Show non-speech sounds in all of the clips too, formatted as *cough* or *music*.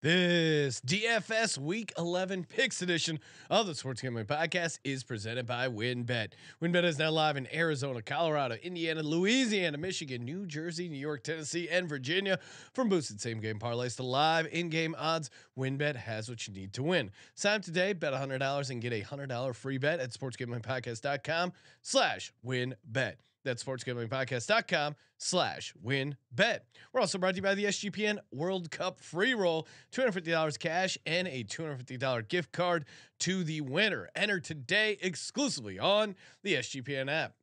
This DFS Week 11 Picks edition of the Sports Gambling Podcast is presented by WynnBET. WynnBET is now live in Arizona, Colorado, Indiana, Louisiana, Michigan, New Jersey, New York, Tennessee, and Virginia. From boosted same game parlays to live in game odds, WynnBET has what you need to win. Sign up today, bet $100 and get a $100 free bet at sportsgamblingpodcast.com slash wynnbet. That's sportsgamblingpodcast.com slash win bet. We're also brought to you by the SGPN World Cup free roll, $250 cash and a $250 gift card to the winner. Enter today exclusively on the SGPN app.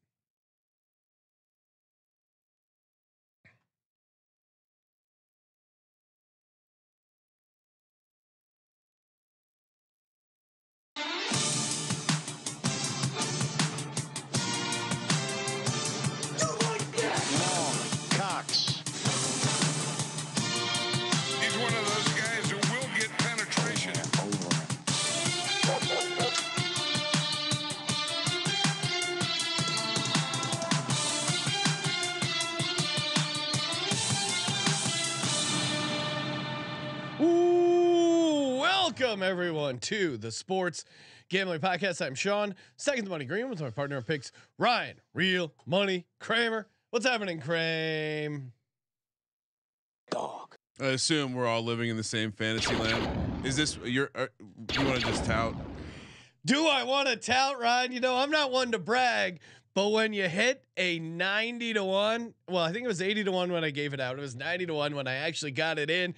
Welcome everyone to the Sports Gambling Podcast. I'm Sean, second to Money Green with my partner in picks, Ryan, Real Money Kramer. What's happening, Kramer? Dog. I assume we're all living in the same fantasy land. Is this your? Uh, you want to just tout? Do I want to tout, Ryan? You know, I'm not one to brag, but when you hit a 90 to 1, well, I think it was 80 to 1 when I gave it out. It was 90 to 1 when I actually got it in.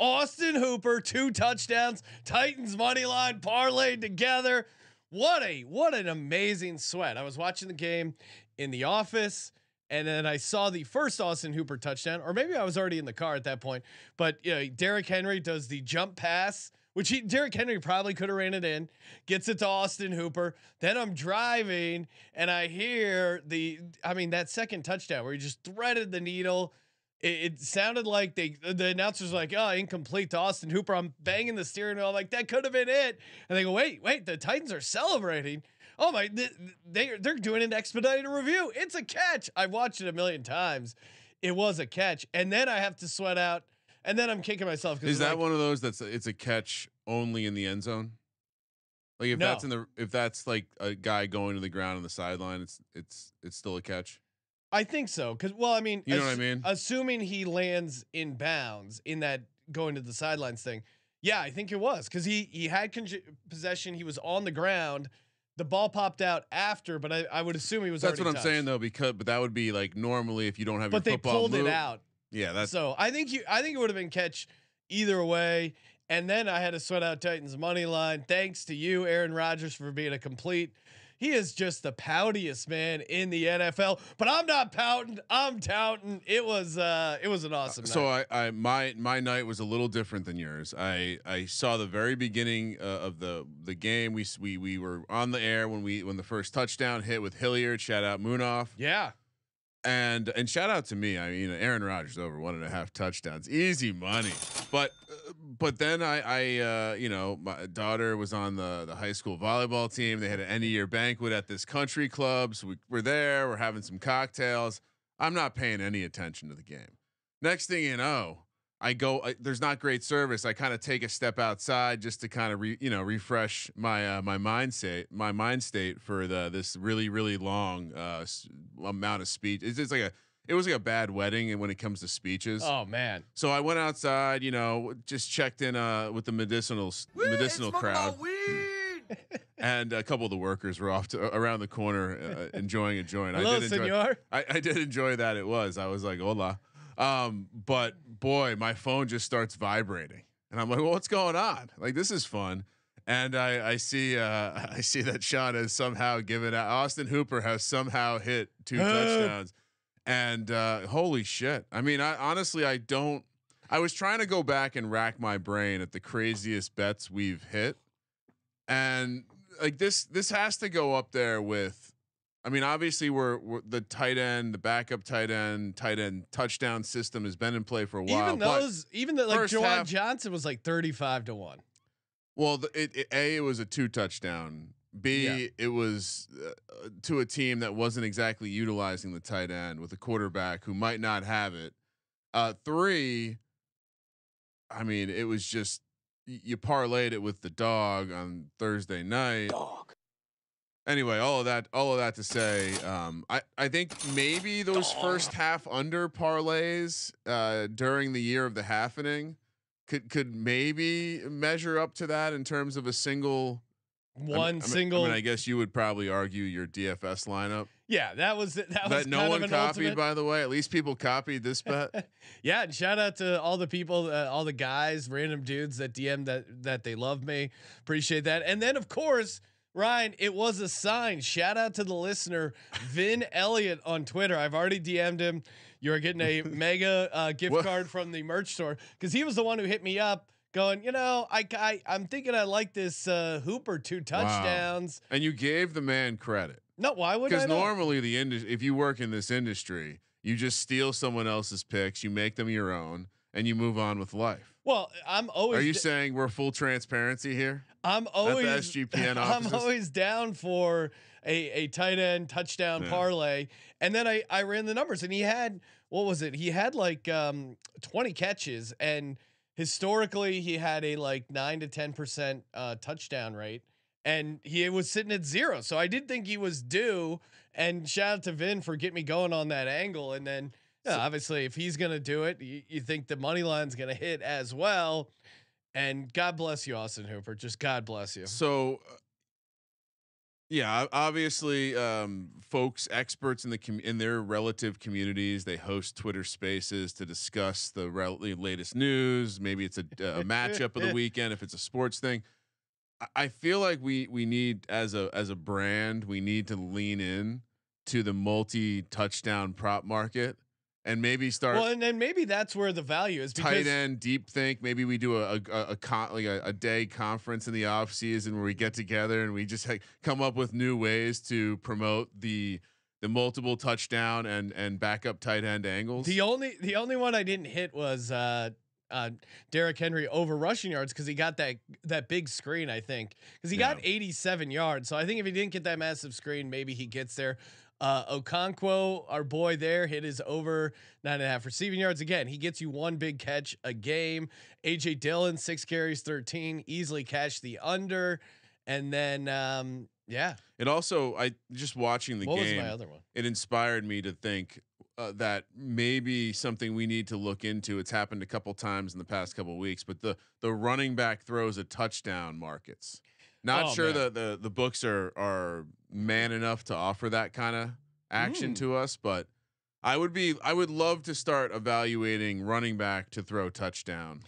Austin Hooper, two touchdowns, Titans money line parlayed together. What a what an amazing sweat. I was watching the game in the office and then I saw the first Austin Hooper touchdown, or maybe I was already in the car at that point. But you know, Derrick Henry does the jump pass, which he Derrick Henry probably could have ran it in, gets it to Austin Hooper. Then I'm driving and I hear the, I mean, that second touchdown where he just threaded the needle. It, it sounded like they the announcers were like, oh, incomplete to Austin Hooper. I'm banging the steering wheel. I'm like, that could have been it. And they go, wait, wait, the Titans are celebrating. Oh my, th- they they're doing an expedited review. It's a catch. I've watched it a million times. It was a catch, and then I have to sweat out, and then I'm kicking myself. Is that like, one of those that's it's a catch only in the end zone? Like if No. that's in the if that's like a guy going to the ground on the sideline, it's it's it's still a catch. I think so. Because well, I mean, You know what I mean? Assuming he lands in bounds in that going to the sidelines thing, yeah, I think it was because he he had possession. He was on the ground. The ball popped out after, but I, I would assume he was. That's what I'm saying touched. though, because but that would be like normally if you don't have But your they pulled it out. Yeah, that's so I think you I think it would have been catch either way. And then I had to sweat out Titans money line. Thanks to you, Aaron Rodgers, for being a complete. He is just the poutiest man in the NFL. But I'm not pouting. I'm touting. It was uh it was an awesome so night. I, I my my night was a little different than yours. I I saw the very beginning uh, of the the game. We we we were on the air when we when the first touchdown hit with Hilliard. Shout out Moonoff. yeah. And and shout out to me. I mean, Aaron Rodgers over one and a half touchdowns, easy money. But but then I I uh, you know my daughter was on the the high school volleyball team. They had an end of year banquet at this country club, so we were there. We're having some cocktails. I'm not paying any attention to the game. Next thing you know, I go. I, there's not great service. I kind of take a step outside just to kind of re, you know refresh my uh, my mind state my mind state for the this really really long uh, amount of speech. It's just like a it was like a bad wedding, and when it comes to speeches. Oh man. So I went outside, you know, just checked in uh, with the medicinal medicinal crowd, *laughs* and a couple of the workers were off to, around the corner uh, enjoying a joint. Hello, I did enjoy. senor. I, I did enjoy that. It was. I was like, hola. Um, but boy, my phone just starts vibrating, and I'm like, well, what's going on? Like, this is fun. And I, I see, uh, *laughs* I see that Sean has somehow given out. Austin Hooper has somehow hit two *gasps* touchdowns, and uh, holy shit! I mean, I honestly, I don't. I was trying to go back and rack my brain at the craziest bets we've hit, and like this, this has to go up there with I mean, obviously, we're, we're the tight end, the backup tight end, tight end touchdown system has been in play for a while. Even but- those, even the like first Juwan half- Johnson was like 35 to 1. well, the, it, it, a it was a two touchdown. B Yeah. it was uh, to a team that wasn't exactly utilizing the tight end with a quarterback who might not have it. Uh, three, I mean, it was just you parlayed it with the dog on Thursday night. Dog. Anyway, all of that, all of that to say, um, I I think maybe those first half under parlays uh, during the year of the halfening could could maybe measure up to that in terms of a single One I mean- single. I mean, I guess you would probably argue your DFS lineup. yeah, that was that was that no kind one copied, ultimate. by the way. At least people copied this bet. *laughs* Yeah, and shout out to all the people, uh, all the guys, random dudes that DM that that they love me. Appreciate that. And then of course, Ryan, it was a sign. Shout out to the listener, Vin *laughs* Elliott on Twitter. I've already DM'd him. You're getting a *laughs* mega uh, gift What? card from the merch store because he was the one who hit me up, going, you know, I, I I'm thinking I like this uh, Hooper two touchdowns. and you gave the man credit. No, why would I? Because normally the industry, if you work in this industry, you just steal someone else's picks, you make them your own, and you move on with life. Well, I'm always. Are you d- saying we're full transparency here? I'm always SGPN *laughs* I'm always down for a a tight end touchdown Yeah. parlay, and then I I ran the numbers, and he had what was it? He had like um 20 catches, and historically he had a like nine to ten percent uh, touchdown rate, and he was sitting at zero. So I did think he was due. And shout out to Vin for getting me going on that angle, and then. Yeah, obviously, if he's gonna do it, you, you think the money line's gonna hit as well. And God bless you, Austin Hooper. Just God bless you. So, uh, yeah, obviously, um, folks, experts in the com- in their relative communities, they host Twitter Spaces to discuss the rel- latest news. Maybe it's a, a *laughs* matchup of the weekend if it's a sports thing. I- I feel like we we need as a as a brand we need to lean in to the multi touchdown prop market and maybe start Well, and then maybe that's where the value is tight end deep think maybe we do a a, a, con, like a, a day conference in the off season where we get together and we just like come up with new ways to promote the the multiple touchdown and and backup tight end angles the only the only one I didn't hit was uh uh Derrick Henry over rushing yards because he got that that big screen, I think. Because he got 87 yards. So I think if he didn't get that massive screen, maybe he gets there. Uh Okonkwo, our boy there, hit his over nine and a half receiving yards. Again, he gets you one big catch a game. AJ Dillon, six carries, 13, easily catch the under. And then um, yeah. it also i just watching the what game was my other one? it inspired me to think uh, that maybe something we need to look into. It's happened a couple times in the past couple weeks, but the the running back throws a touchdown markets. Not Oh, sure man. that the the books are are man enough to offer that kind of action Mm. to us, but I would be I would love to start evaluating running back to throw touchdown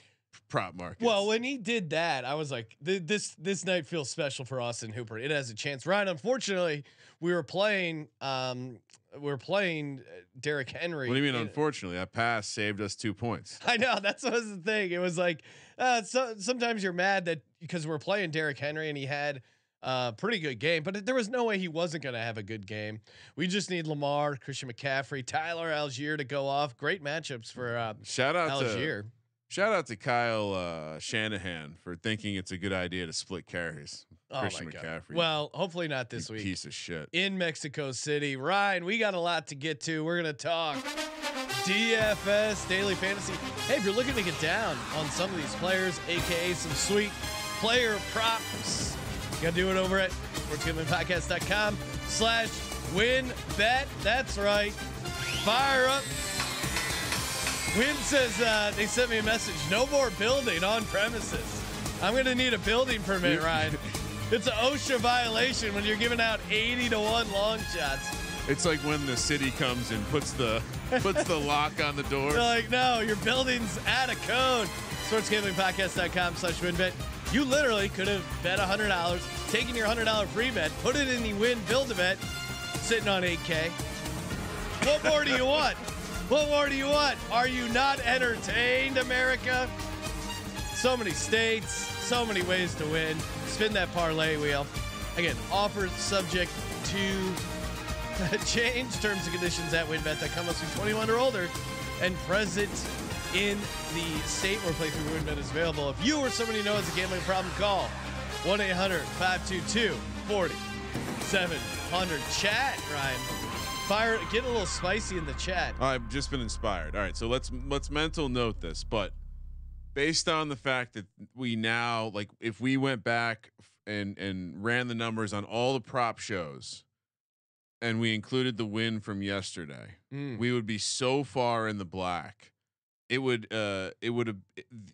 prop markets. Well, when he did that, I was like, "Th- "This this night feels special for Austin Hooper. It has a chance." Ryan, unfortunately, we were playing. Um, we were playing uh, Derrick Henry. what do you mean? Unfortunately, that pass saved us two points. *laughs* I know that's what was the thing. It was like, uh, so sometimes you're mad that because we're playing Derrick Henry and he had a pretty good game, but there was no way he wasn't going to have a good game. We just need Lamar, Christian McCaffrey, Tyler Allgeier to go off. Great matchups for uh, Shout out to Allgeier. Shout out to Kyle uh, Shanahan for thinking it's a good idea to split carries. Oh Christian my god. McCaffrey. Well, hopefully not this You week. Piece of shit. in Mexico City. Ryan, we got a lot to get to. We're going to talk DFS, daily fantasy. Hey, if you're looking to get down on some of these players, aka some sweet player props, you got to do it over at sportsgamblingpodcast.com slash win bet. That's right. Fire up. Win says uh, they sent me a message. No more building on premises. I'm going to need a building permit, Ryan. *laughs* It's an OSHA violation when you're giving out 80 to 1 long shots. It's like when the city comes and puts the puts the lock on the door. They're like, no, your building's out of code. SportsGamblingPodcast.com slash WynnBET. You literally could have bet $100, taken your $100 free bet, put it in the win build a bet, sitting on 8K. What more do you want? What more do you want? Are you not entertained, America? So many states, so many ways to win. Spin that parlay wheel. Again, offer subject to *laughs* change terms and conditions at WynnBET.com. Must be 21 or older and present in the state where playthrough WynnBET is available. If you or somebody you know has a gambling problem, call 1 800 522 4700. Chat, Ryan. Fire, get a little spicy in the chat. I've just been inspired. All right, so let's let's mental note this. But based on the fact that we now like if we went back and and ran the numbers on all the prop shows and we included the win from yesterday Mm. we would be so far in the black it would uh it would have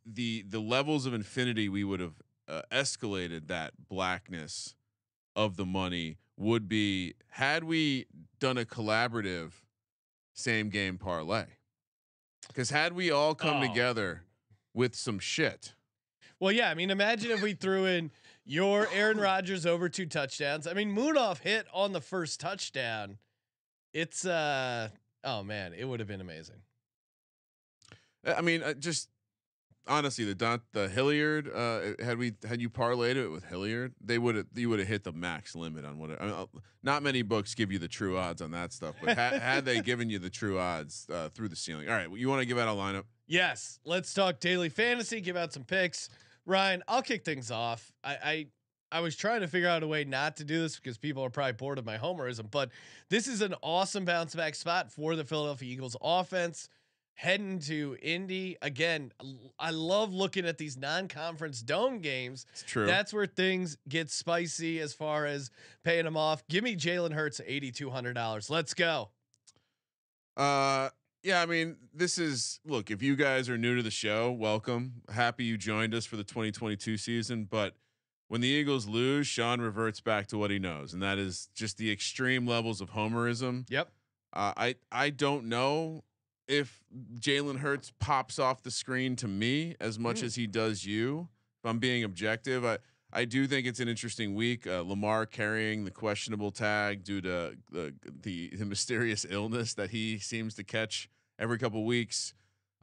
the the levels of infinity we would have uh, escalated that blackness of the money would be had we done a collaborative same game parlay because had we all come Oh. together with some shit Well, yeah. I mean, imagine if we threw in your *laughs* Aaron Rodgers over two touchdowns. I mean, Moonoff hit on the first touchdown. It's uh oh man, it would have been amazing. i mean uh, just honestly the Don, the hilliard uh had we had you parlayed it with hilliard they would have you would have hit the max limit on what it, I mean, uh, not many books give you the true odds on that stuff but ha- had they given you the true odds uh, through the ceiling all right well, you want to give out a lineup Yes, let's talk daily fantasy. Give out some picks. Ryan, I'll kick things off. I, I I was trying to figure out a way not to do this because people are probably bored of my homerism, but this is an awesome bounce back spot for the Philadelphia Eagles offense. Heading to Indy again. I love looking at these non-conference dome games. it's true That's where things get spicy as far as paying them off. Give me Jalen Hurts eighty two hundred dollars. Let's go. Uh, yeah, I mean, this is look. If you guys are new to the show, welcome. Happy you joined us for the 2022 season. But when the Eagles lose, Sean reverts back to what he knows, and that is just the extreme levels of homerism. Yep. Uh, I I don't know if Jalen Hurts pops off the screen to me as much Mm. as he does you. If I'm being objective, I I do think it's an interesting week. Uh, Lamar carrying the questionable tag due to the, the the mysterious illness that he seems to catch every couple weeks.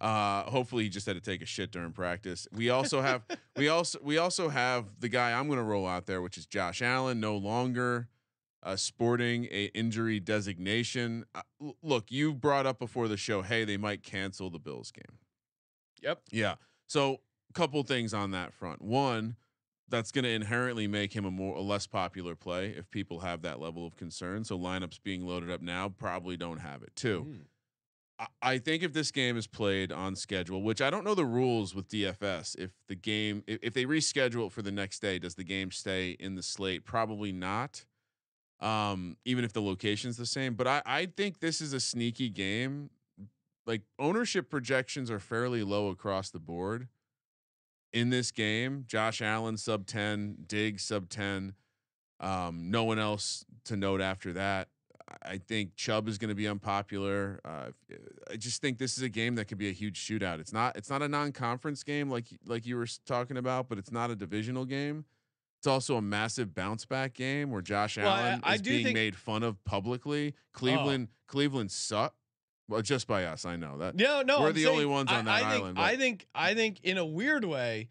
Uh, hopefully, he just had to take a shit during practice. We also have *laughs* we also we also have the guy I'm going to roll out there, which is Josh Allen, no longer uh, sporting a injury designation. Uh, look, you brought up before the show, hey, they might cancel the Bills game. Yep. Yeah. So, a couple things on that front. One, that's going to inherently make him a more a less popular play if people have that level of concern. So lineups being loaded up now probably don't have it. Two, Mm. I- think if this game is played on schedule, which I don't know the rules with DFS, if the game if, if they reschedule it for the next day, does the game stay in the slate? Probably not. Um, even if the location's the same. But I, I think this is a sneaky game. Like ownership projections are fairly low across the board in this game. Josh Allen sub 10, Diggs sub 10. Um, no one else to note after that. I think Chubb is going to be unpopular. Uh, I just think this is a game that could be a huge shootout. It's not. It's not a non-conference game like like you were talking about, but it's not a divisional game. It's also a massive bounce back game where Josh Well, Allen I is being think- Oh. made fun of publicly. Cleveland, Cleveland suck. Well, just by us, I know that. No, no, We're I'm the only ones on I, that I think, island, I think, I think, in a weird way.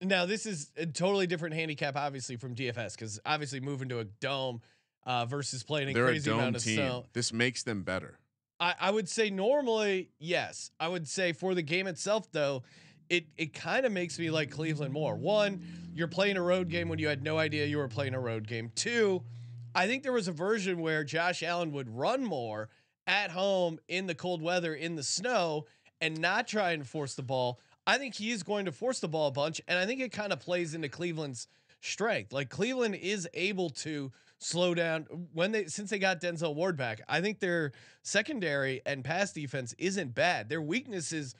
Now, this is a totally different handicap, obviously, from DFS, because obviously moving to a dome uh, versus playing a They're a crazy dome amount of team. snow. This makes them better. I, I would say normally, yes. I would say for the game itself, though, it it kind of makes me like Cleveland more. One, you're playing a road game when you had no idea you were playing a road game. Two, I think there was a version where Josh Allen would run more at home in the cold weather in the snow and not try and force the ball. I think he is going to force the ball a bunch, and I think it kind of plays into Cleveland's strength. Like Cleveland is able to slow down when they since they got Denzel Ward back. I think their secondary and pass defense isn't bad. Their weakness is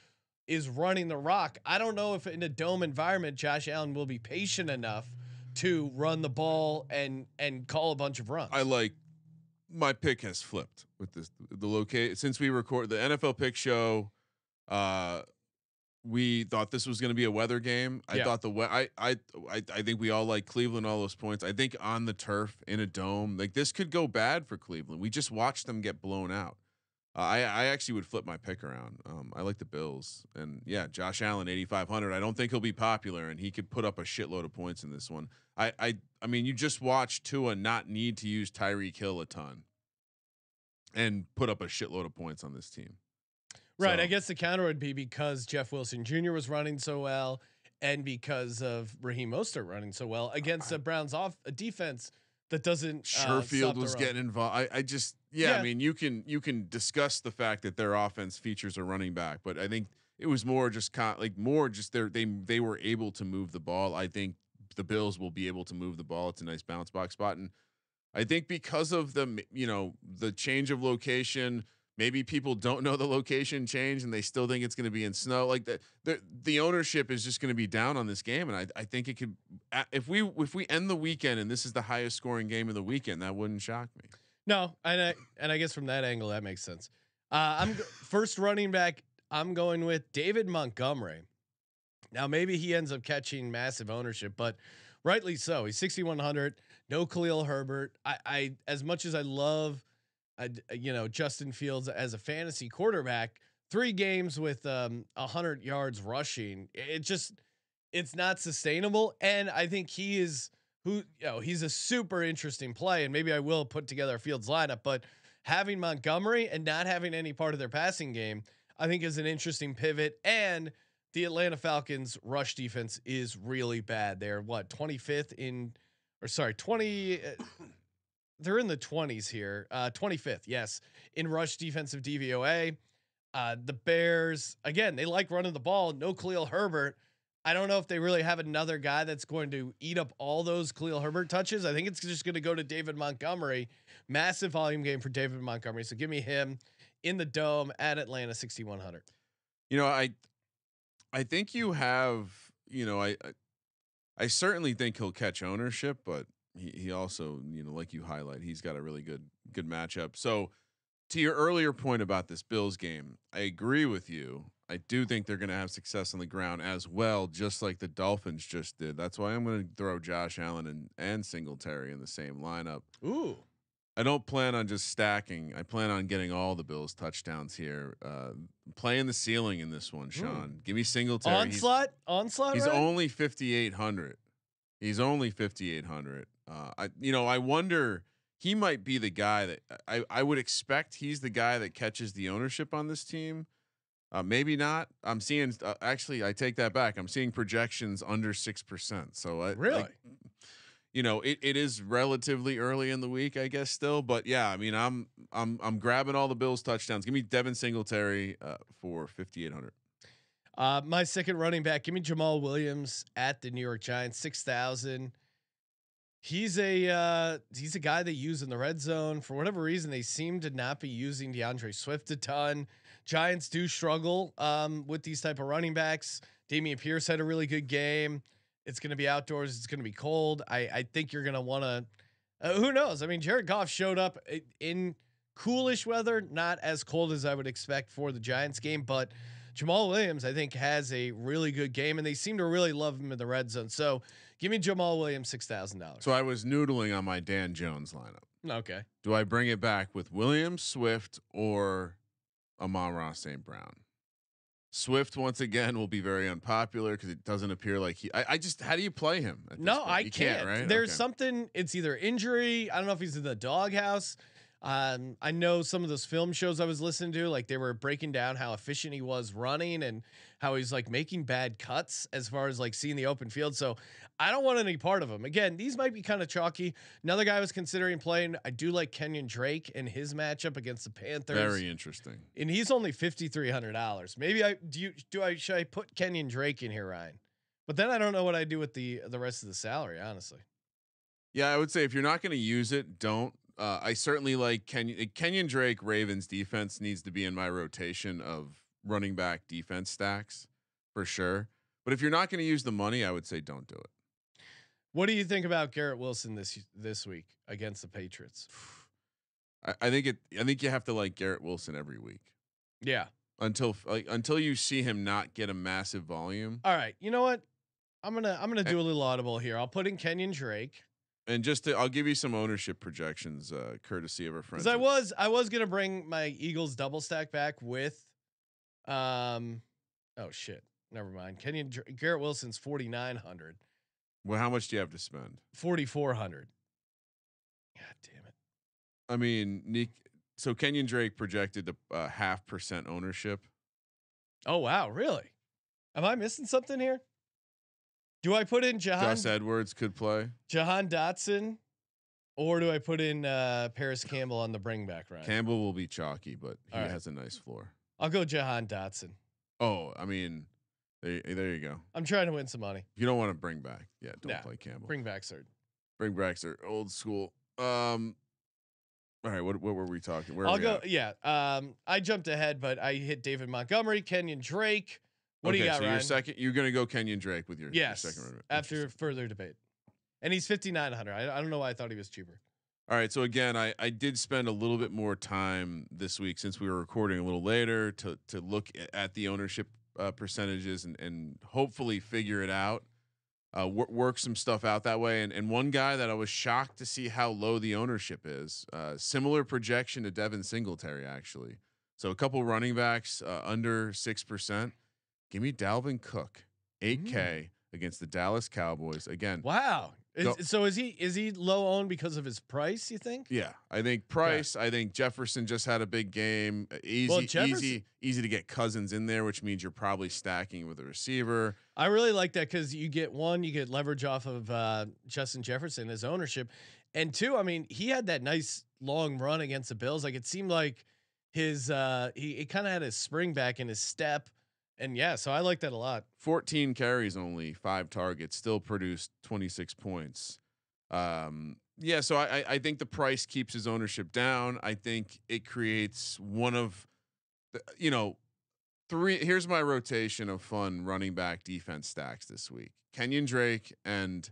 is running the rock. I don't know if in a dome environment Josh Allen will be patient enough to run the ball and and call a bunch of runs. I like my pick has flipped with this the locate since we record the NFL pick show. Uh, we thought this was going to be a weather game. I Yeah. thought the we- I, I I I think we all like Cleveland all those points. I think on the turf in a dome like this could go bad for Cleveland. We just watched them get blown out. Uh, I I actually would flip my pick around. Um, I like the Bills and yeah, Josh Allen eighty five hundred. I don't think he'll be popular and he could put up a shitload of points in this one. I I I mean you just watched Tua not need to use Tyreek Hill a ton and put up a shitload of points on this team. Right. I guess the counter would be because Jeff Wilson Jr. was running so well, and because of Raheem Mostert running so well against the Browns off a defense that doesn't. uh, Sherfield the was getting involved. I, I just yeah, Yeah. I mean you can you can discuss the fact that their offense features a running back, but I think it was more just kind like more just they they they were able to move the ball. I think the Bills will be able to move the ball. It's a nice bounce box spot, and I think because of the you know the change of location, maybe people don't know the location change and they still think it's going to be in snow. Like the the the ownership is just going to be down on this game, and I I think it could if we if we end the weekend and this is the highest scoring game of the weekend, that wouldn't shock me. No, and I and I guess from that angle that makes sense. Uh, I'm first running back. I'm going with David Montgomery. Now maybe he ends up catching massive ownership, but rightly so. He's 6100. No Khalil Herbert. I, I as much as I love, uh, you know, Justin Fields as a fantasy quarterback, three games with um 100 yards rushing. It just it's not sustainable, and I think he is who you know he's a super interesting play, and maybe I will put together a Fields lineup, but having Montgomery and not having any part of their passing game, I think is an interesting pivot. And the Atlanta Falcons rush defense is really bad. They're what 25th in, or sorry, 20. They're in the 20s here. Uh, 25th, yes, in rush defensive DVOA. Uh, the Bears again, they like running the ball. No Khalil Herbert. I don't know if they really have another guy that's going to eat up all those Khalil Herbert touches. I think it's just going to go to David Montgomery. Massive volume game for David Montgomery. So give me him in the dome at Atlanta 6100. You know, I I think you have, you know, I I, I certainly think he'll catch ownership, but he, he also, you know, like you highlight, he's got a really good good matchup. So to your earlier point about this Bills game, I agree with you. I do think they're going to have success on the ground as well, just like the Dolphins just did. That's why I'm going to throw Josh Allen and, and Singletary in the same lineup. Ooh. I don't plan on just stacking. I plan on getting all the Bills touchdowns here. Uh, playing the ceiling in this one, Sean. Give me Singletary. He's- Onslaught? Onslaught? He's right? only 5800. He's only 5800. Uh I you know, I wonder he might be the guy that I I would expect he's the guy that catches the ownership on this team. Uh maybe not. I'm seeing uh, actually I take that back. I'm seeing projections under 6%. So I Really? like, you know, it, it is relatively early in the week, I guess still, but yeah, I mean, I'm I'm I'm grabbing all the Bills touchdowns. Give me Devin Singletary uh, for 5800. Uh, my second running back, give me Jamaal Williams at the New York Giants, six thousand. He's a uh, he's a guy they use in the red zone for whatever reason. They seem to not be using D'Andre Swift a ton. Giants do struggle um, with these type of running backs. Dameon Pierce had a really good game. It's going to be outdoors. It's going to be cold. I I think you're going to want to. Uh, who knows? I mean, Jared Goff showed up in coolish weather, not as cold as I would expect for the Giants game, but Jamaal Williams, I think, has a really good game, and they seem to really love him in the red zone. So give me Jamaal Williams six thousand dollars. So I was noodling on my Dan Jones lineup. Okay. Do I bring it back with Williams, Swift, or Amon-Ra St. Brown? Swift once again will be very unpopular because it doesn't appear like he. I, I just how do you play him? No? I You can't. right? There's Okay. something. It's either injury. I don't know if he's in the doghouse. Um, I know some of those film shows I was listening to, like they were breaking down how efficient he was running and how he's like making bad cuts as far as like seeing the open field. So I don't want any part of him. Again, these might be kind of chalky. Another guy I was considering playing. I do like Kenyan Drake and his matchup against the Panthers. very interesting. and he's only fifty three hundred dollars. Maybe I do. You, do I should I put Kenyan Drake in here, Ryan? But then I don't know what I do with the the rest of the salary. Honestly, Yeah, I would say if you're not going to use it, don't. Uh, I certainly like Kenyan, Kenyan Drake. Ravens defense needs to be in my rotation of running back defense stacks for sure. But if you're not going to use the money, I would say don't do it. what do you think about Garrett Wilson this this week against the Patriots? *sighs* I, I think it. I think you have to like Garrett Wilson every week. Yeah. until like until you see him not get a massive volume. All right. You know what? I'm gonna I'm gonna do a little audible here. I'll put in Kenyan Drake And just to, I'll give you some ownership projections, uh, courtesy of our friends. because I was I was gonna bring my Eagles double stack back with, um, oh shit, never mind. Kenyan Garrett Wilson's 4900, Well, how much do you have to spend? 4400. God damn it. I mean, Nick. So Kenyan Drake projected the uh, half percent ownership. Oh wow, really? Am I missing something here? Do I put in Jahan Gus Edwards could play. Jahan Dotson, or do I put in uh, Parris Campbell on the bring back right? Campbell will be chalky, but he right. has a nice floor. I'll go Jahan Dotson. Oh, I mean, there, there you go. I'm trying to win some money. You don't want to bring back, yeah, don't Nah, play Campbell. Bring back Sir. Bring back their old school. Um, all right, what what were we talking? Where I'll we go. at? Yeah. Um, I jumped ahead, but I hit David Montgomery, Kenyan Drake. What okay, do you got, so Ryan? your second, you're gonna go Kenyan Drake with your, your second round. After further debate, and he's 5900. I, I don't know why I thought he was cheaper. All right, so again, I I did spend a little bit more time this week since we were recording a little later to to look at the ownership uh, percentages and and hopefully figure it out. Uh, wor- work some stuff out that way, and and one guy that I was shocked to see how low the ownership is. Uh, similar projection to Devin Singletary, actually. So a couple running backs uh, under six percent. Give me Dalvin Cook, eight K against the Dallas Cowboys. Again, Wow. Is, so is he is he low owned because of his price? You think? Yeah, I think Price. I think Jefferson just had a big game. Uh, Easy, Well, easy, easy to get Cousins in there, which means you're probably stacking with a receiver. I really like that because you get one, you get leverage off of uh, Justin Jefferson, his ownership, and two, I mean, he had that nice long run against the Bills. Like it seemed like his uh, he, he kind of had his spring back in his step, and yeah, so I like that a lot. 14 carries, only five targets, still produced 26 points. Um, yeah, so I, I- think the price keeps his ownership down. I think it creates one of, the, you know, three. Here's my rotation of fun running back defense stacks this week: Kenyan Drake and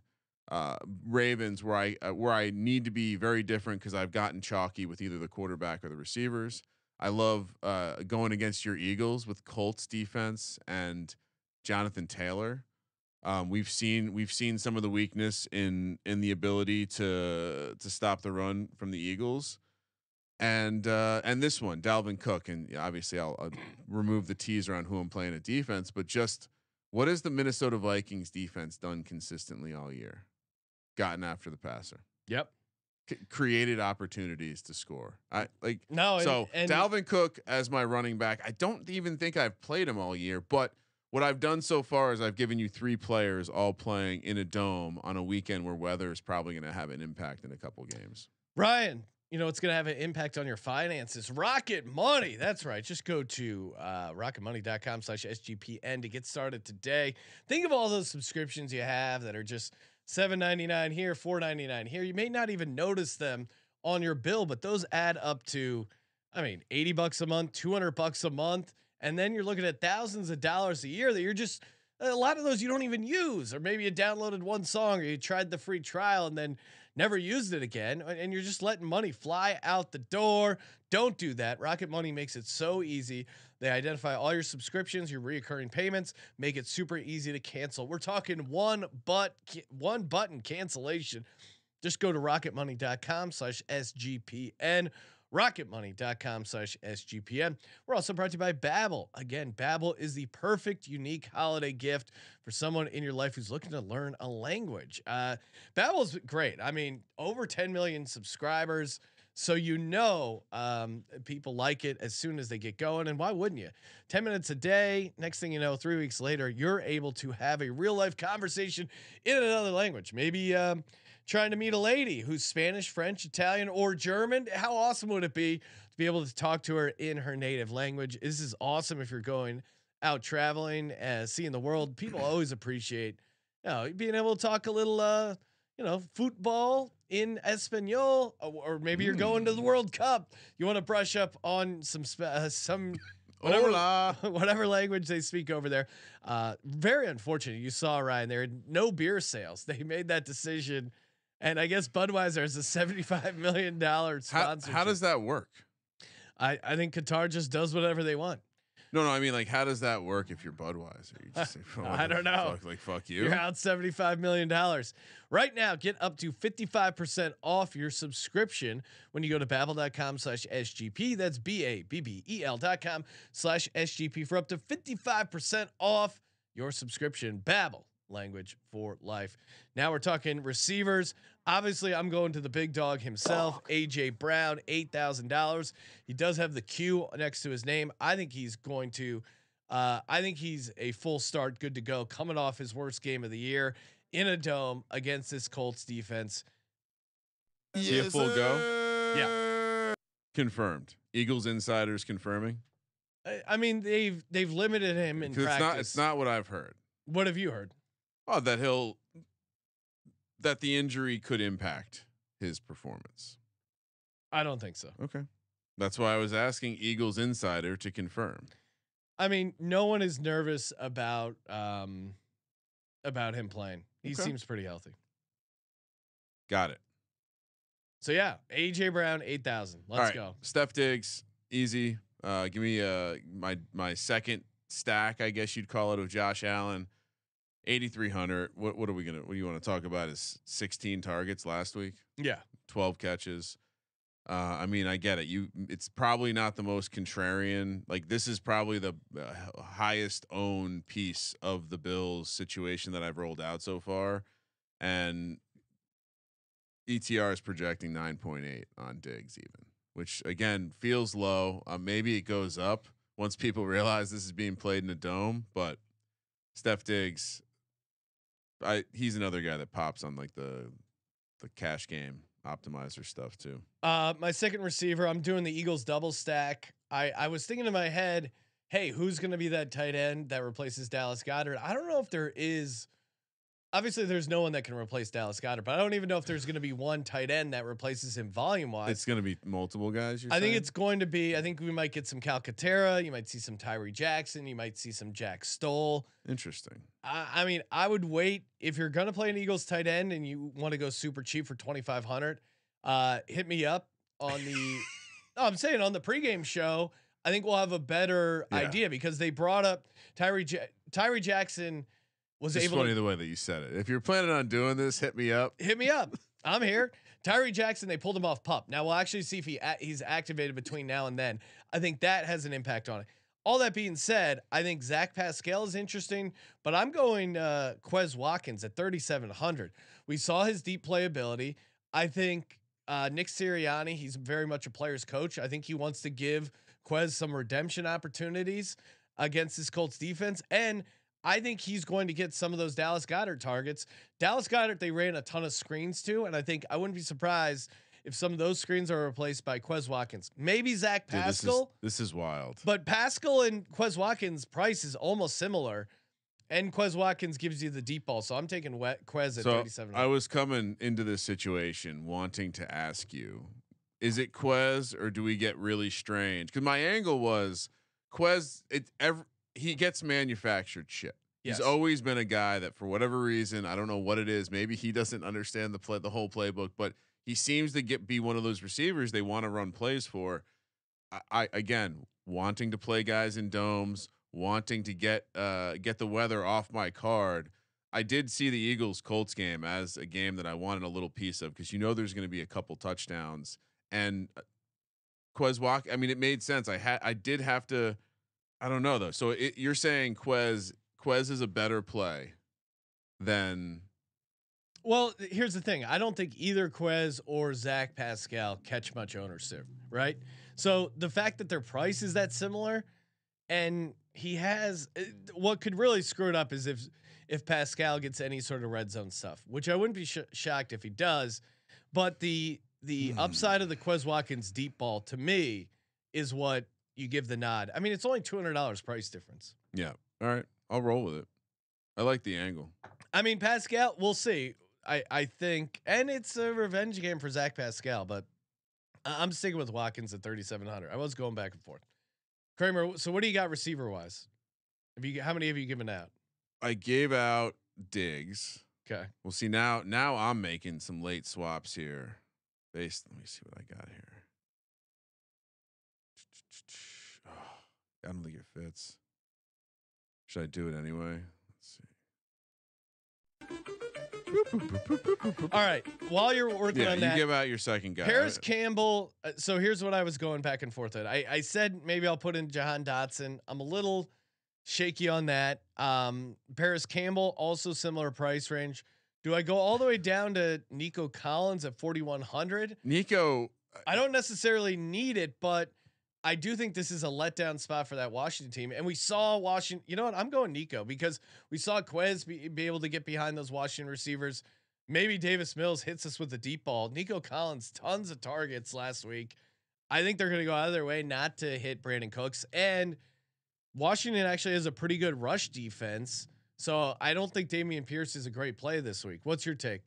uh, Ravens, where I uh, where I need to be very different because I've gotten chalky with either the quarterback or the receivers. I love uh, going against your Eagles with Colts defense and Jonathan Taylor. Um, we've seen we've seen some of the weakness in in the ability to to stop the run from the Eagles, and uh, and this one Dalvin Cook, and obviously I'll, I'll remove the teaser on who I'm playing at defense, but just what has the Minnesota Vikings defense done consistently all year? Gotten after the passer, Yep. C- created opportunities to score. I like No. And, so and Dalvin Cook as my running back. I don't even think I've played him all year, but what I've done so far is I've given you three players all playing in a dome on a weekend where weather is probably going to have an impact in a couple games. Ryan, you know it's going to have an impact on your finances. Rocket Money. That's right. Just go to uh, rocketmoney.com slash SGPN to get started today. Think of all those subscriptions you have that are just $7.99 here, $4.99 here. You may not even notice them on your bill, but those add up to, I mean, 80 bucks a month, 200 bucks a month. And then you're looking at thousands of dollars a year that you're just, a lot of those you don't even use. Or maybe you downloaded one song or you tried the free trial and then never used it again. And you're just letting money fly out the door. Don't do that. Rocket Money makes it so easy. They identify all your subscriptions, your reoccurring payments, make it super easy to cancel. We're talking one but one button cancellation. Just go to rocketmoney.com slash SGPN. Rocketmoney.com slash SGPN. We're also brought to you by Babbel. Again, Babbel is the perfect, unique holiday gift for someone in your life who's looking to learn a language. Uh, Babbel's great. I mean, over 10 million subscribers. So you know um, people like it as soon as they get going. And why wouldn't you? 10 minutes a day. Next thing you know, three weeks later, you're able to have a real life conversation in another language. Maybe um, trying to meet a lady who's Spanish, French, Italian, or German. How awesome would it be to be able to talk to her in her native language? This is awesome if you're going out traveling, uh, seeing the world. People always appreciate you know, being able to talk a little, uh, you know, football in Espanol, or, or maybe you're going to the World Cup. You want to brush up on some sp- uh, some *laughs* whatever Hola. *laughs* whatever language they speak over there. Uh, very unfortunate. You saw Ryan there. No beer sales. They made that decision, and I guess Budweiser is a seventy-five million dollar How, sponsor. how does that work? I? I think Qatar just does whatever they want. No, no, I mean like how does that work if you're Budweiser? You just *laughs* say, "Oh, I don't know. Fuck, like fuck you. You're out $75 million. Right now, get up to 55% off your subscription when you go to babbel.com slash SGP. That's B-A-B-B-E-L dot com slash SGP for up to 55% off your subscription. Babbel, language for life. Now we're talking receivers. Obviously, I'm going to the big dog himself, AJ Brown, $8,000. He does have the Q next to his name. I think he's going to uh, I think he's a full start, good to go, coming off his worst game of the year in a dome against this Colts defense. Is he a full go? Yeah. Confirmed. Eagles insiders confirming. I- I mean, they've they've limited him in practice. it's not it's not what I've heard. What have you heard? Oh, that he'll that the injury could impact his performance. I don't think so. Okay. That's why I was asking Eagles insider to confirm. I mean, no one is nervous about um about him playing. He Okay. seems pretty healthy. Got it. So yeah, AJ Brown, eight thousand. Let's right. go. Steph Diggs, easy. Uh, give me uh my my second stack, I guess you'd call it, of Josh Allen. 8,300. What what are we gonna? What do you want to talk about? Is 16 targets last week, Yeah. 12 catches. Uh, I mean, I get it. You, it's probably not the most contrarian. Like this is probably the uh, highest owned piece of the Bills situation that I've rolled out so far, and ETR is projecting 9.8 on Diggs even, which again feels low. Uh, maybe it goes up once people *laughs* realize this is being played in a dome, but Steph Diggs, I he's another guy that pops on like the the cash game optimizer stuff too. Uh, my second receiver, I'm doing the Eagles double stack. I, I was thinking in my head, hey, who's going to be that tight end that replaces Dallas Goedert? I don't know if there is. Obviously, there's no one that can replace Dallas Goedert, but I don't even know if there's going to be one tight end that replaces him volume wise. It's going to be multiple guys. You're I think it's going to be. I think we might get some Calcaterra. You might see some Tyree Jackson. You might see some Jack Stoll. interesting. I, I mean, I would wait if you're going to play an Eagles tight end and you want to go super cheap for 2,500. Uh, hit me up on the. *laughs* no, I'm saying on the pregame show. I think we'll have a better Yeah. idea because they brought up Tyree ja- Tyree Jackson was It's able funny to the way that you said it. If you're planning on doing this, hit me up. hit me up. I'm here. Tyree Jackson, they pulled him off pup. Now we'll actually see if he a- he's activated between now and then. I think that has an impact on it. All that being said, I think Zach Pascal is interesting, but I'm going uh, Quez Watkins at 3,700. We saw his deep playability. I think uh, Nick Sirianni, he's very much a player's coach. I think he wants to give Quez some redemption opportunities against this Colts defense. And I think he's going to get some of those Dallas Goedert targets. Dallas Goedert, they ran a ton of screens to, And I think I wouldn't be surprised if some of those screens are replaced by Quez Watkins. Maybe Zach Dude, this is Pascal, this is wild. but Pascal and Quez Watkins' price is almost similar. And Quez Watkins gives you the deep ball. So I'm taking wet Quez at So 37. I was coming into this situation wanting to ask you, is it Quez or do we get really strange? Because my angle was Quez. It ever he gets manufactured shit. Yes. He's always been a guy that, for whatever reason, I don't know what it is. Maybe he doesn't understand the play, the whole playbook, but he seems to get be one of those receivers they want to run plays for. I, I again wanting to play guys in domes, wanting to get uh get the weather off my card. I did see the Eagles Colts game as a game that I wanted a little piece of because you know there's going to be a couple touchdowns and uh, Quez Walk. I mean, it made sense. I had I did have to. I don't know though. So it, you're saying Quez Quez is a better play than Well, here's the thing. I don't think either Quez or Zach Pascal catch much ownership, right? So the fact that their price is that similar, and he has uh, what could really screw it up is if if Pascal gets any sort of red zone stuff, which I wouldn't be sh- shocked if he does. But the the upside of the Quez Watkins deep ball to me is what you give the nod. I mean, it's only two hundred dollars price difference. yeah. All right, I'll roll with it. I like the angle. I mean, Pascal, we'll see. I, I think, and it's a revenge game for Zach Pascal, but I'm sticking with Watkins at 3,700. I was going back and forth. Kramer, so what do you got receiver wise? Have you how many have you given out? I gave out Diggs. Okay, We'll see now. Now I'm making some late swaps here. Based. Let me see what I got here. Oh, I don't think it fits. Should I do it anyway? Let's see. all right. While you're working Yeah, on you that, give out your second guy. Parris Campbell. Uh, so here's what I was going back and forth at. I, I said maybe I'll put in Jahan Dotson. I'm a little shaky on that. Um, Parris Campbell also similar price range. Do I go all the way down to Nico Collins at 4100? Nico. I don't necessarily need it, but I do think this is a letdown spot for that Washington team. And we saw Washington. You know what? I'm going Nico because we saw Quez be, be able to get behind those Washington receivers. Maybe Davis Mills hits us with the deep ball. Nico Collins, tons of targets last week. I think they're going to go out of their way not to hit Brandin Cooks. And Washington actually has a pretty good rush defense. So I don't think Dameon Pierce is a great play this week. What's your take?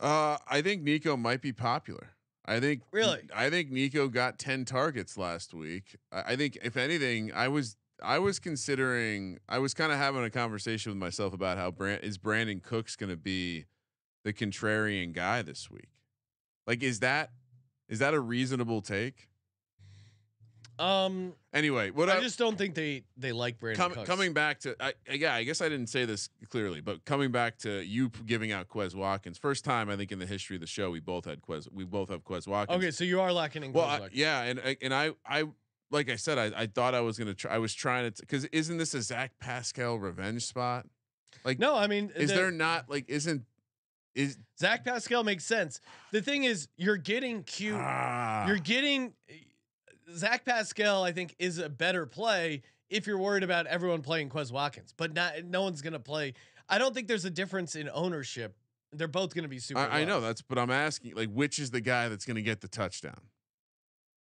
Uh, I think Nico might be popular. I think Really? I think Nico got ten targets last week. I, I think if anything, I was I was considering. I was kind of having a conversation with myself about how Brand is Brandin Cooks going to be the contrarian guy this week. Like, is that is that a reasonable take? Um, Anyway, what I I, just don't think they they like Brandin com- Cooks. coming back to I, yeah, I guess I didn't say this clearly, but coming back to you giving out Quez Watkins, first time I think in the history of the show we both had Quez, we both have Quez Watkins. Okay, so you are lacking in Well, Quez I, Watkins. yeah, and I- and I I like I said, I, I thought I was gonna try. I was trying to because isn't this a Zach Pascal revenge spot? Like, No, I mean, is the- there not like isn't is Zach Pascal makes sense. The thing is, you're getting cute. ah, You're getting Zach Pascal. I think is a better play if you're worried about everyone playing Quez Watkins, but not no one's gonna play. I don't think there's a difference in ownership. They're both gonna be super. I, I know that's, but I'm asking like which is the guy that's gonna get the touchdown?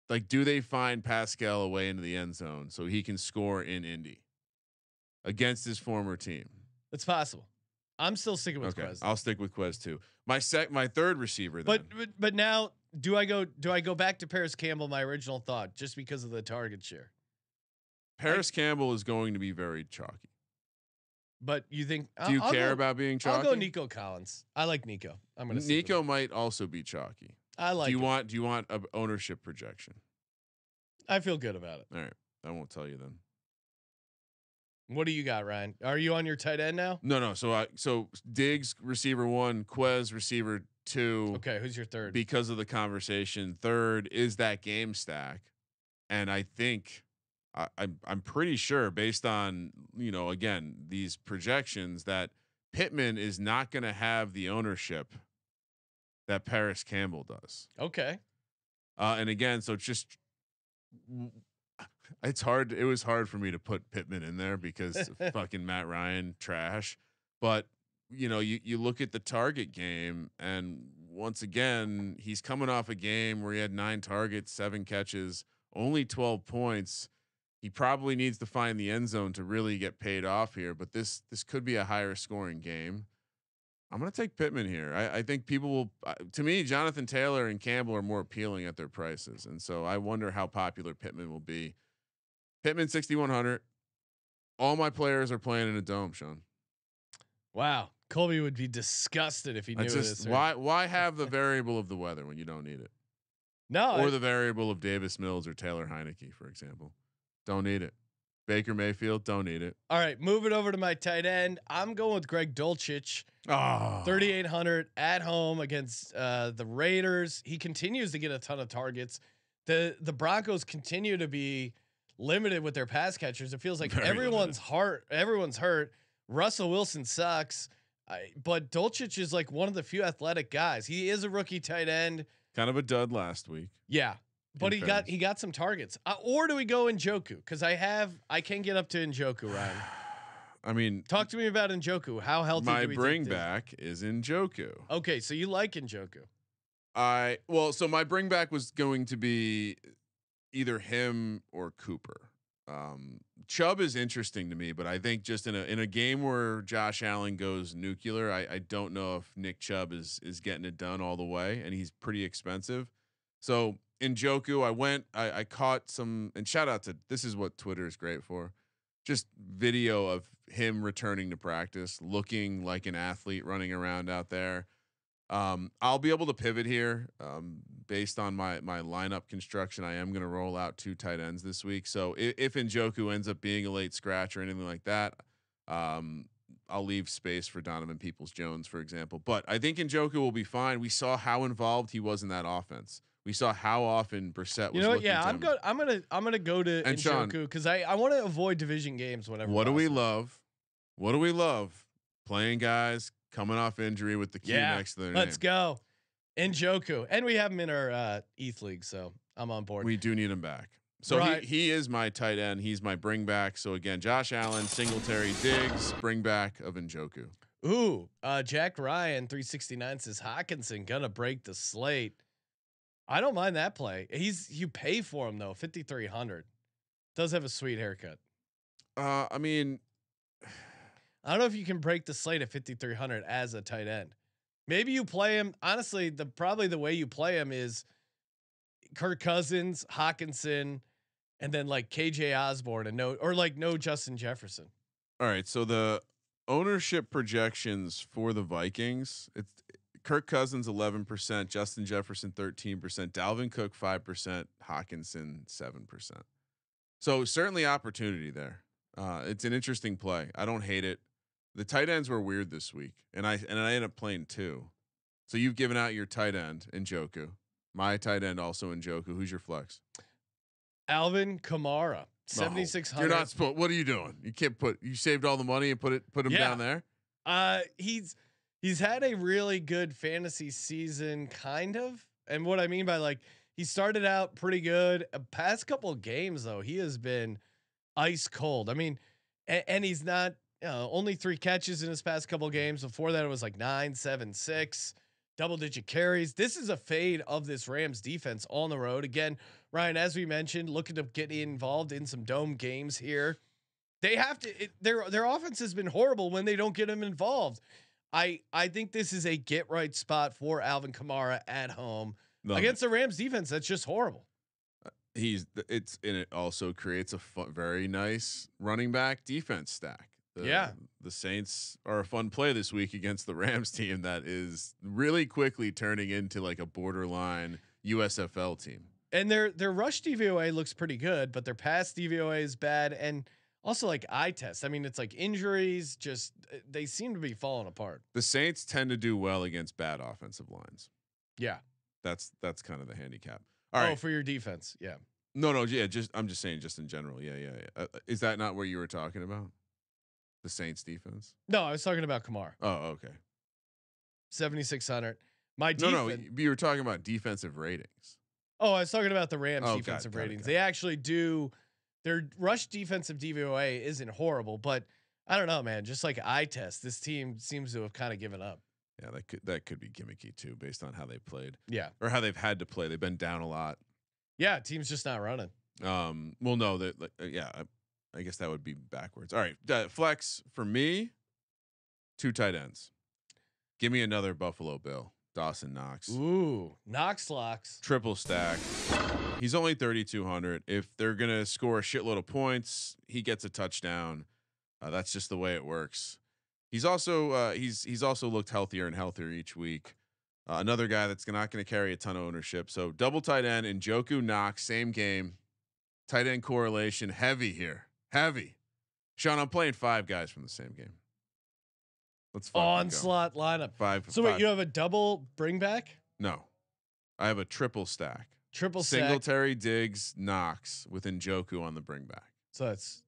Like, do they find Pascal away into the end zone so he can score in Indy against his former team? It's possible. I'm still sticking with Okay, Quez. I'll stick with Quez too. My sec, my third receiver. Then. But, but but now do I go do I go back to Parris Campbell? My original thought, just because of the target share. Parris Campbell is going to be very chalky. But you think? Do you I'll care go- about being chalky? I'll go Nico Collins. I like Nico. I'm gonna Nico might also be chalky. I like. do you him. want do you want a ownership projection? I feel good about it. All right, I won't tell you then. What do you got, Ryan? Are you on your tight end now? No, no. So I so Diggs receiver one, Quez receiver two. Okay, who's your third? Because of the conversation, third is that game stack, and I think I, I'm I'm pretty sure based on you know again these projections that Pittman is not going to have the ownership that Parris Campbell does. okay. Uh, and again, so it's just it's hard. It was hard for me to put Pittman in there because *laughs* fucking Matt Ryan trash. But you know, you you look at the target game, and once again, he's coming off a game where he had nine targets, seven catches, only twelve points. He probably needs to find the end zone to really get paid off here. But this this could be a higher scoring game. I'm gonna take Pittman here. I, I think people will. Uh, to me, Jonathan Taylor and Campbell are more appealing at their prices, and so I wonder how popular Pittman will be. Pittman 6100. All my players are playing in a dome, Sean. Wow. Colby would be disgusted if he knew just this. why why *laughs* have the variable of the weather when you don't need it, No. or I- the variable of Davis Mills or Taylor Heinicke, for example. Don't need it. Baker Mayfield, don't need it. all right, moving over to my tight end. I'm going with Greg Dulcich. Oh, 3,800 at home against uh, the Raiders. He continues to get a ton of targets. The the Broncos continue to be limited with their pass catchers. It feels like Very everyone's hurt. Everyone's hurt. Russell Wilson sucks. I, but Dulcich is like one of the few athletic guys. He is a rookie tight end. kind of a dud last week. Yeah. But he got he got some targets. Uh, or do we go Njoku? Because I have I can get up to Njoku, Ryan. I mean, Talk to me about Njoku. How healthy my bring back is Njoku. Okay, so you like Njoku. I well, so my bring back was going to be either him or Cooper. Um, Chubb is interesting to me, but I think just in a in a game where Josh Allen goes nuclear, I, I don't know if Nick Chubb is is getting it done all the way, and he's pretty expensive. So Njoku, I went, I, I caught some, and shout out to this is what Twitter is great for, just video of him returning to practice, looking like an athlete running around out there. Um, I'll be able to pivot here um, based on my my lineup construction. I am going to roll out two tight ends this week. So if, if Njoku ends up being a late scratch or anything like that, um, I'll leave space for Donovan Peoples Jones, for example. But I think Njoku will be fine. We saw how involved he was in that offense. We saw how often Brissett was. You know Yeah, to I'm him. go. I'm gonna. I'm gonna go to And Njoku because I I want to avoid division games whenever. What do we love? What do we love? Playing guys coming off injury with the Q Yeah, next to their Let's name. go, Njoku, and we have him in our uh, ETH league, so I'm on board. We do need him back. So Right. he, he is my tight end. He's my bring back. So again, Josh Allen, Singletary, Diggs, bring back of Njoku. Ooh, uh, Jack Ryan, 369 says Hockenson gonna break the slate. I don't mind that play. He's you pay for him though, 5300. Does have a sweet haircut. Uh, I mean, I don't know if you can break the slate at 5300 as a tight end. Maybe you play him. Honestly, the probably the way you play him is Kirk Cousins, Hockenson, and then like KJ Osborn and no or like no Justin Jefferson. all right. So the ownership projections for the Vikings, it's Kirk Cousins eleven percent, Justin Jefferson thirteen percent, Dalvin Cook five percent, Hockenson seven percent. So certainly opportunity there. Uh, it's an interesting play. I don't hate it. The tight ends were weird this week, and I and I ended up playing two. So you've given out your tight end Njoku. My tight end also Njoku. Who's your flex? Alvin Kamara, No, 7600. You're not supposed. What are you doing? You can't put. You saved all the money and put it. Put him Yeah. down there. Uh, he's he's had a really good fantasy season, kind of. And what I mean by like he started out pretty good. Uh, past couple of games though, he has been ice cold. I mean, and, and he's not know, only three catches in his past couple games. Before that, it was like nine, seven, six, double digit carries. This is a fade of this Rams defense on the road. Again, Ryan, as we mentioned, looking to get involved in some dome games here. They have to. It, their their offense has been horrible when they don't get him involved. I I think this is a get right spot for Alvin Kamara at home Love it. against the Rams defense. That's just horrible. Uh, he's it's and it also creates a very nice running back defense stack. The, Yeah. the Saints are a fun play this week against the Rams team that is really quickly turning into like a borderline USFL team. And their their rush DVOA looks pretty good, but their pass DVOA is bad, and also like eye test. I mean, it's like injuries. Just uh, they seem to be falling apart. The Saints tend to do well against bad offensive lines. Yeah. That's that's kind of the handicap. All oh, right. for your defense. Yeah. No, no, yeah, just I'm just saying, just in general. Yeah, yeah, yeah. Uh, is that not what you were talking about? The Saints defense. No, I was talking about Kamara. Oh, okay. Seventy six hundred. My No, defense. no, you were talking about defensive ratings. Oh, I was talking about the Rams Oh, defensive it, ratings. it. They actually do their rush defensive DVOA isn't horrible, but I don't know, man. Just like eye test, this team seems to have kind of given up. Yeah, that could that could be gimmicky too, based on how they played Yeah. or how they've had to play. They've been down a lot. Yeah, team's just not running. Um, well, no, that like, uh, yeah, I, guess that would be backwards. All right, uh, flex for me, two tight ends. Give me another Buffalo Bill, Dawson Knox, Ooh, Knox locks. triple stack. He's only thirty two hundred. If they're gonna score a shitload of points, he gets a touchdown. Uh, that's just the way it works. He's also uh, he's he's also looked healthier and healthier each week. Uh, another guy that's not going to carry a ton of ownership. So double tight end and Joku Knox, same game. Tight end correlation heavy here, heavy. Sean, I'm playing five guys from the same game. Let's fucking go. Onslaught lineup. five. So five. wait, you have a double bring back, no, I have a triple stack. triple stack. Singletary, Diggs, Knox with Njoku on the bring back. So that's.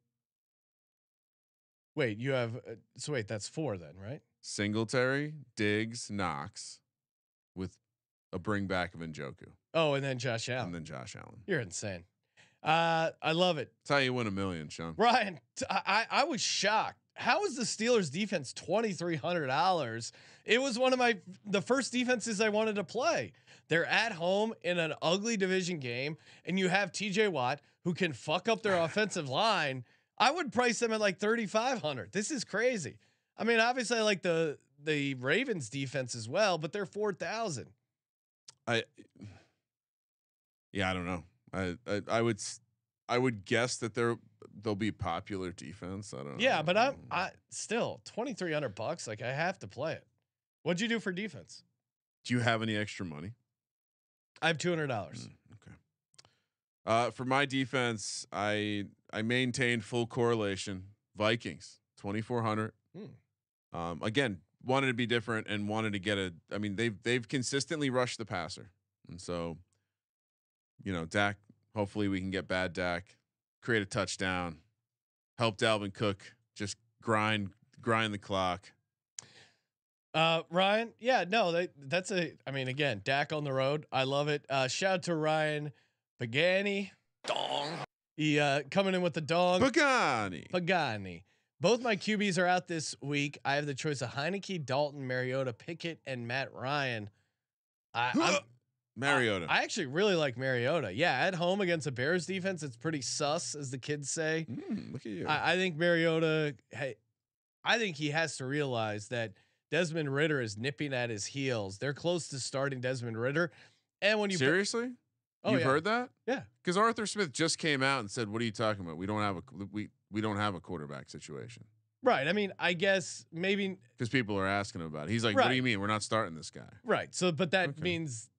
Wait, you have. Uh, so wait, that's four then, right? Singletary, Diggs, Knox with a bring back of Njoku Oh, and then Josh Allen. and then Josh Allen. You're insane. Uh, I love it. That's how you win a million, Sean. Ryan, t- I, I was shocked. How is the Steelers defense twenty three hundred dollars? It was one of my the first defenses I wanted to play. They're at home in an ugly division game, and you have T.J. Watt who can fuck up their *laughs* offensive line. I would price them at like thirty five hundred. This is crazy. I mean, obviously, I like the the Ravens defense as well, but they're four thousand. I *sighs* yeah, I don't know. I I, I would s- I would guess that there they'll be popular defense. I don't know. Yeah, but I'm I still twenty three hundred bucks. Like I have to play it. What'd you do for defense? Do you have any extra money? I have two hundred dollars. Mm, okay. Uh, for my defense, I I maintained full correlation. Vikings twenty four hundred. Hmm. Um, again, wanted to be different and wanted to get a. I mean, they've they've consistently rushed the passer, and so, you know, Dak. Hopefully, we can get bad Dak, create a touchdown, help Dalvin Cook just grind grind the clock. Uh, Ryan, yeah, no, they, that's a. I mean, again, Dak on the road, I love it. Uh, shout out to Ryan Pagani. Dong. He uh coming in with the dong. Pagani. Pagani. Both my QBs are out this week. I have the choice of Heinicke, Dalton, Mariota, Pickett, and Matt Ryan. I, I'm, Mariota. I actually really like Mariota. Yeah, at home against a Bears defense, it's pretty sus, as the kids say. Mm, look at you. I, I think Mariota. Hey, I think he has to realize that Desmond Ridder is nipping at his heels. They're close to starting Desmond Ridder, and when you put- Seriously? Oh, You've yeah. heard that? Yeah. Because Arthur Smith just came out and said, "What are you talking about? We don't have a we we don't have a quarterback situation." right, I mean, I guess maybe Because people are asking him about it. He's like, "What do you mean? We're not starting this guy?" right. So, but that Okay. means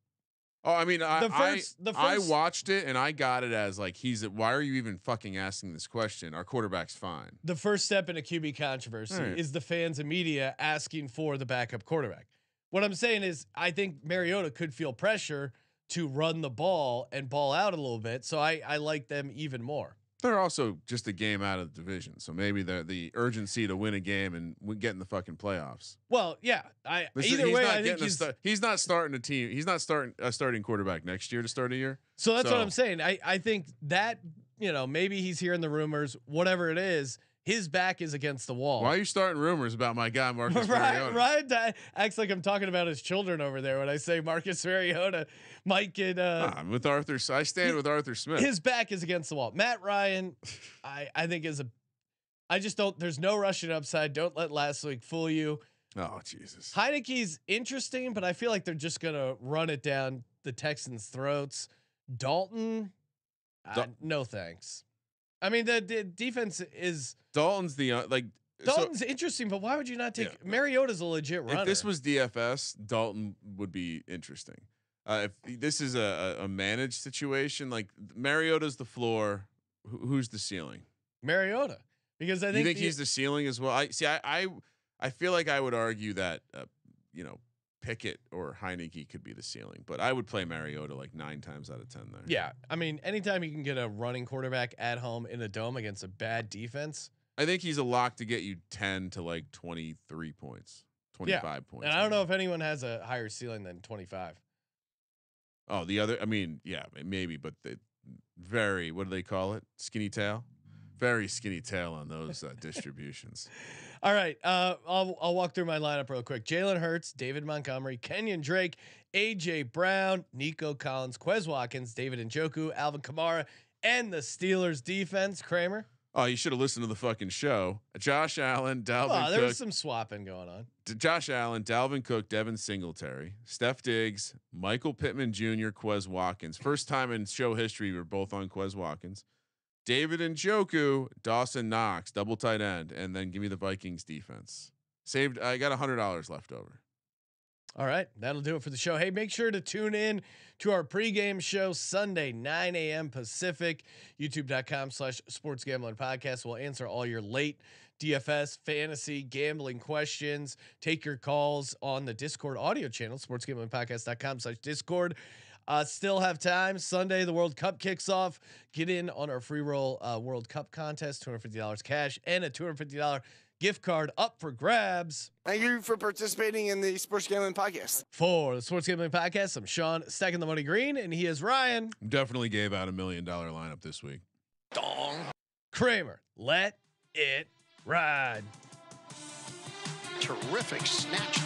Oh, I mean, I The first- I, the I watched it and I got it as like he's. Why are you even fucking asking this question? Our quarterback's fine. the first step in a QB controversy Right. is the fans and media asking for the backup quarterback. What I'm saying is, I think Mariota could feel pressure to run the ball and ball out a little bit. So I, I like them even more. They're also just a game out of the division, so maybe the the urgency to win a game and get in the fucking playoffs. Well, yeah. I This either he's way, I think he's he's not starting a team. He's not starting a starting quarterback next year to start a year. so that's what I'm saying. I, I think that you know maybe he's hearing the rumors, whatever it is. His back is against the wall. Why are you starting rumors about my guy Marcus *laughs* Ryan, Mariota? Ryan acts like I'm talking about his children over there when I say Marcus Mariota might get uh, Nah, I'm with Arthur. I stand with Arthur Smith. his back is against the wall. Matt Ryan, *laughs* I I think is a. I just don't. There's no rushing upside. Don't let last week fool you. oh Jesus! Heinicke's interesting, but I feel like they're just gonna run it down the Texans' throats. Dalton, uh, Dal- no thanks. I mean the, the defense is Dalton's the uh, like. so Dalton's interesting, but why would you not take Yeah. Mariota's a legit runner? if this was DFS, Dalton would be interesting. Uh, if this is a, a managed situation, like Mariota's the floor, who, who's the ceiling? Mariota, because I think you think, think the- he's the ceiling as well? I see. I I, I feel like I would argue that uh, you know Pickett or Heinicke could be the ceiling, but I would play Mariota like nine times out of ten there. yeah. I mean, anytime you can get a running quarterback at home in a dome against a bad defense, I think he's a lock to get you ten to like twenty three points, twenty five points. and I don't know if anyone has a higher ceiling than 25. Oh, the other. I mean, yeah, maybe, but the very what do they call it? Skinny tail. Very skinny tail on those uh, distributions. *laughs* All right, uh, I'll I'll walk through my lineup real quick. Jalen Hurts, David Montgomery, Kenyan Drake, AJ Brown, Nico Collins, Quez Watkins, David Njoku, Alvin Kamara, and the Steelers defense. Kramer. Oh, you should have listened to the fucking show. Josh Allen, Dalvin Oh, there Cook, was some swapping going on. Josh Allen, Dalvin Cook, Devin Singletary, Steph Diggs, Michael Pittman Jr., Quez Watkins. First time in show history we are both on Quez Watkins. David Njoku, Dawson Knox, double tight end, and then give me the Vikings defense. Saved. I got a hundred dollars left over. All right, that'll do it for the show. Hey, make sure to tune in to our pregame show Sunday, 9 a.m. Pacific, youtube.com slash sports gambling podcast. We'll answer all your late DFS, fantasy, gambling questions. Take your calls on the Discord audio channel, sportsgamblingpodcast.com slash Discord. Uh, still have time. Sunday, the World Cup kicks off. Get in on our free roll uh, World Cup contest, $250 cash and a $250 gift card up for grabs. Thank you for participating in the Sports Gambling Podcast. For the Sports Gambling Podcast, I'm Sean stacking the money green, and he is Ryan Definitely gave out a million dollar lineup this week. Dong. Kramer. Let it ride. Terrific snatch